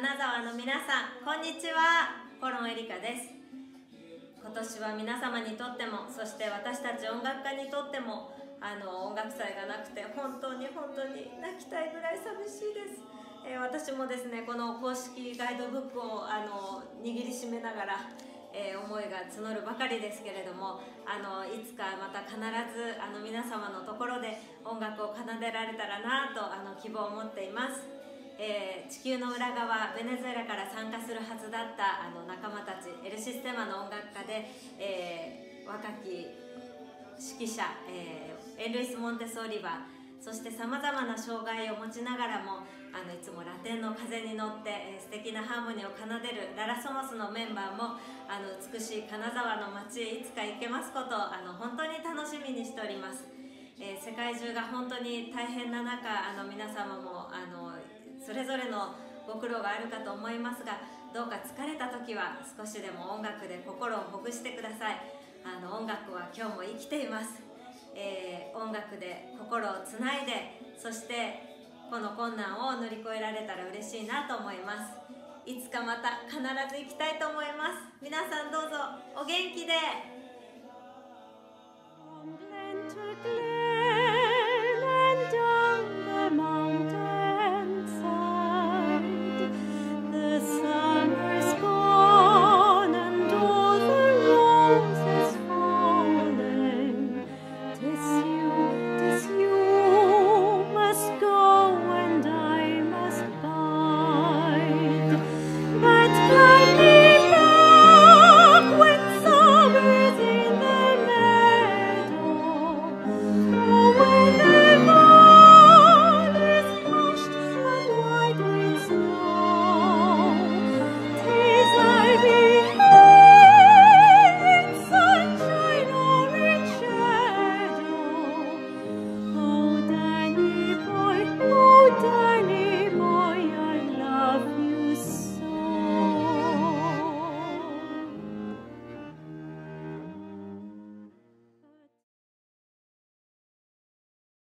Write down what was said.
金沢の皆さんこんにちは。コロンエリカです。今年は皆様にとってもそして私たち音楽家にとってもあの音楽祭がなくて本当に本当に泣きたいぐらい寂しいです、えー、私もですねこの公式ガイドブックをあの握りしめながらえー、思いが募るばかりですけれどもあのいつかまた必ずあの皆様のところで音楽を奏でられたらなとあの希望を持っています、えー、地球の裏側ベネズエラから参加するはずだったあの仲間たちエルシステマの音楽家で、えー、若き指揮者、えーエンルイス・モンテス・オリバーそしてさまざまな障害を持ちながらもあのいつもラテンの風に乗って、えー、素敵なハーモニーを奏でるララソモスのメンバーもあの美しい金沢の街へいつか行けますことをあの本当に楽しみにしております、えー、世界中が本当に大変な中あの皆様もあのぞれのご苦労があるかと思いますがどうか疲れた時は少しでも音楽で心をほぐしてください。あの音楽は今日も生きています。えー、音楽で心をつないでそしてこの困難を乗り越えられたら嬉しいなと思います。いつかまた必ず行きたいと思います。皆さんどうぞお元気で。